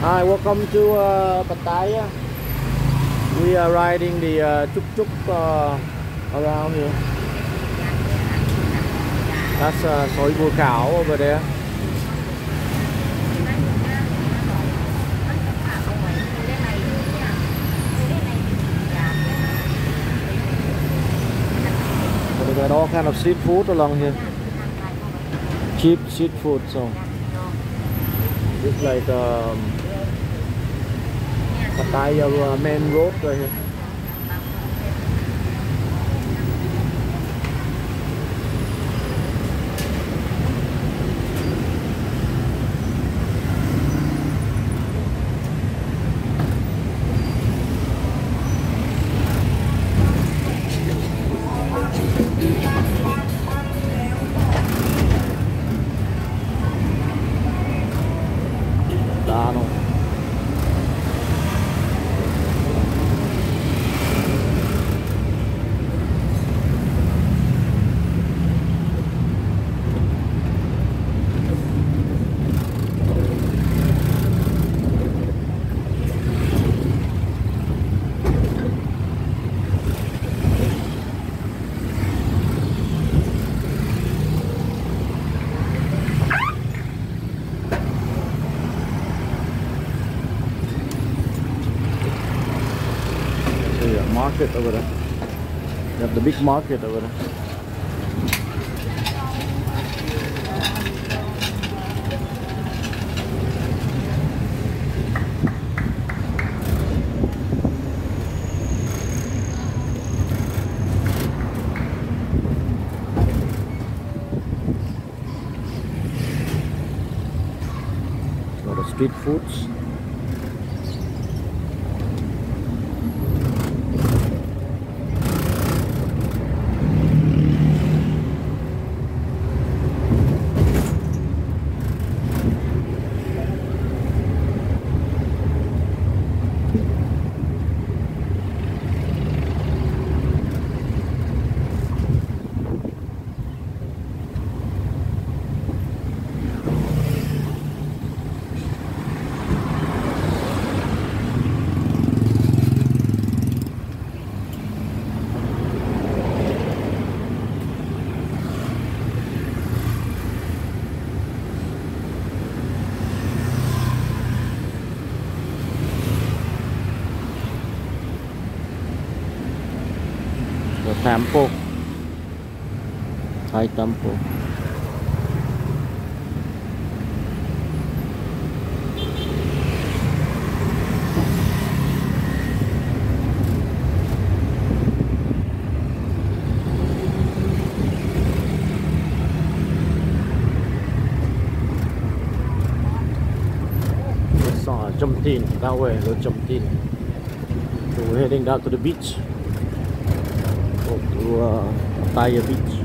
Hi, welcome to uh, Pattaya. We are riding the uh, tuk tuk uh, around here. That's uh, Soi Bua Khao over there. We got all kind of street food along here. Cheap street food, so it's like um, Pattaya uh, main road right market over there. You have the big market over there. Street foods. Tampo temple tampo temple jump in that way, we'll jump in. So we're heading down to the beach. Go to uh, Pattaya Beach.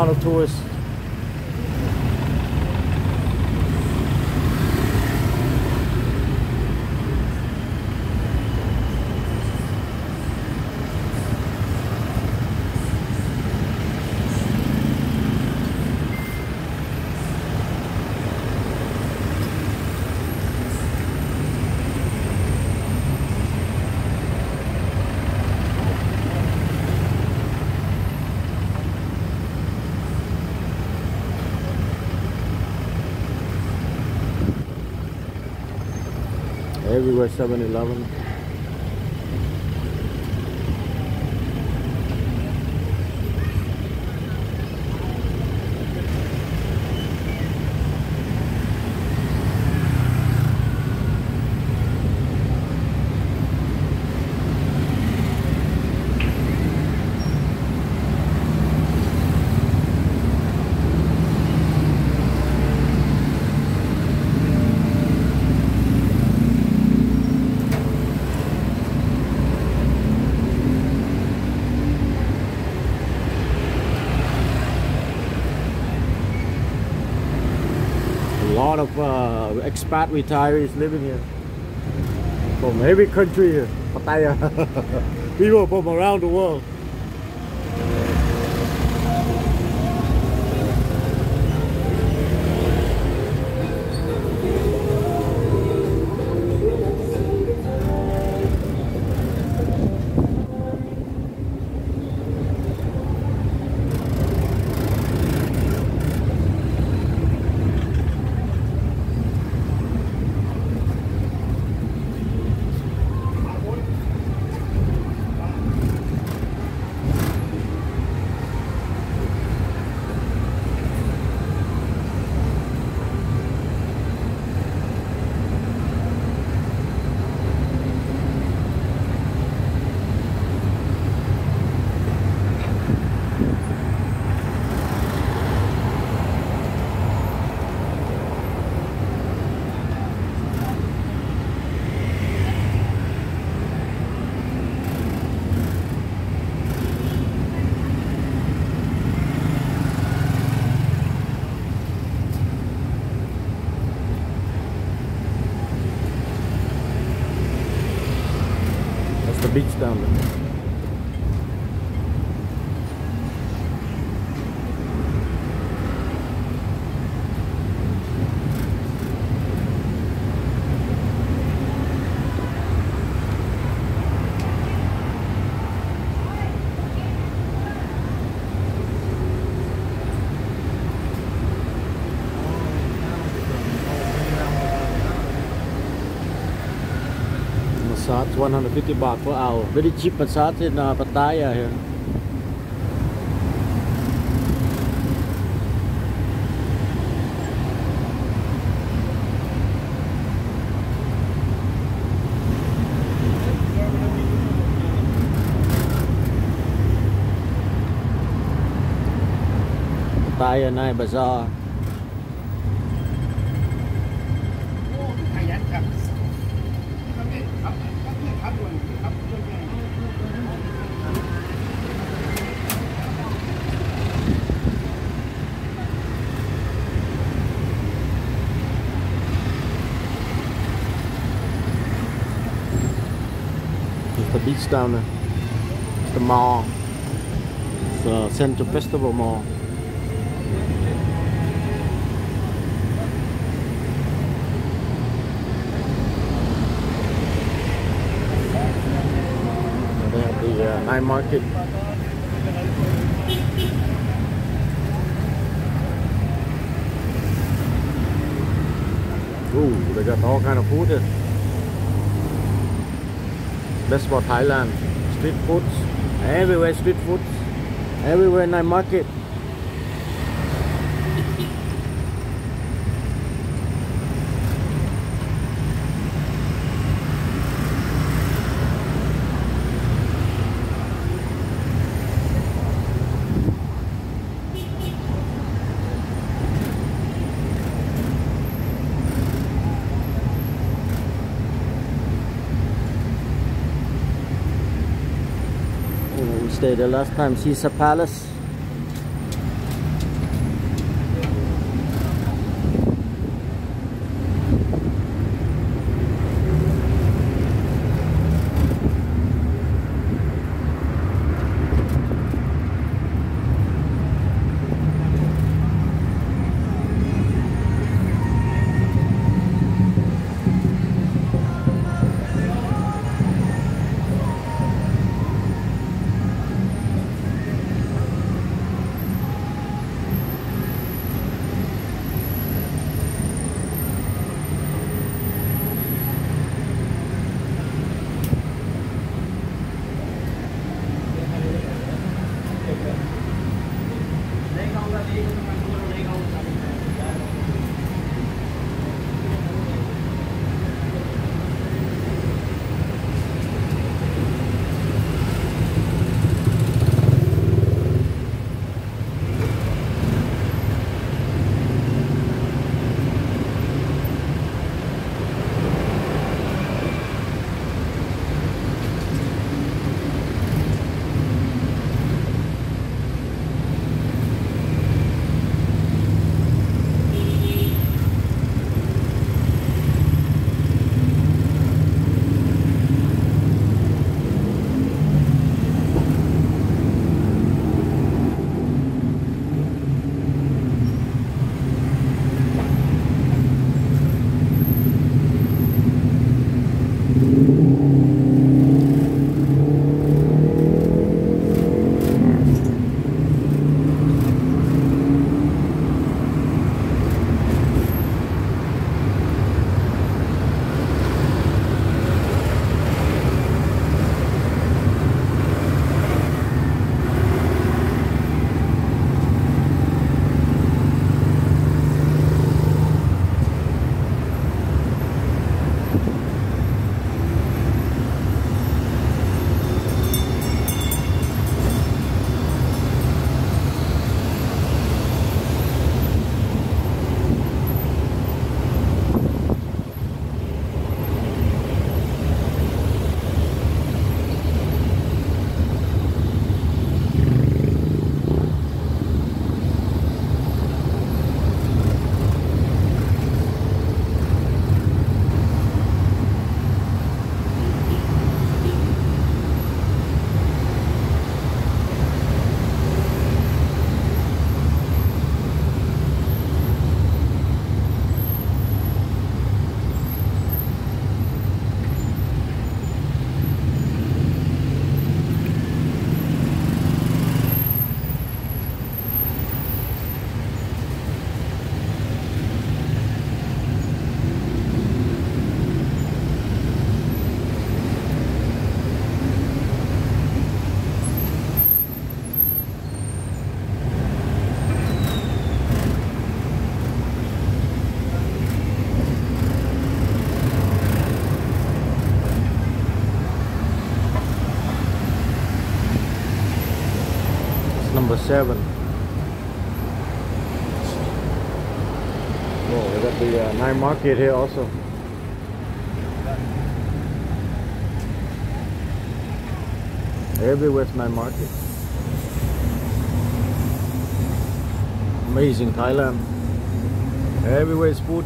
Lot of tourists. Everywhere 7-Eleven. A lot of uh, expat retirees living here. From every country here. Pattaya. People from around the world. That's the beach down there. Massage 150 baht per hour. Very cheap massage in uh, Pattaya here. Pattaya Night Bazaar. The beach down there. It's the mall. It's the Central Festival Mall. The uh, night market. Ooh, they got all kind of food here. That's for Thailand. Street foods. Everywhere street foods. Everywhere night market. We stayed there last time. Caesar Palace. Seven. Oh, we got the uh, night market here also. Everywhere's night market. Amazing Thailand. Everywhere's food.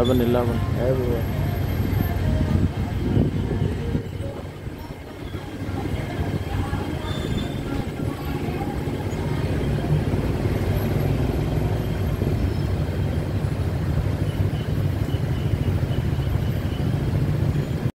Seven Eleven everywhere.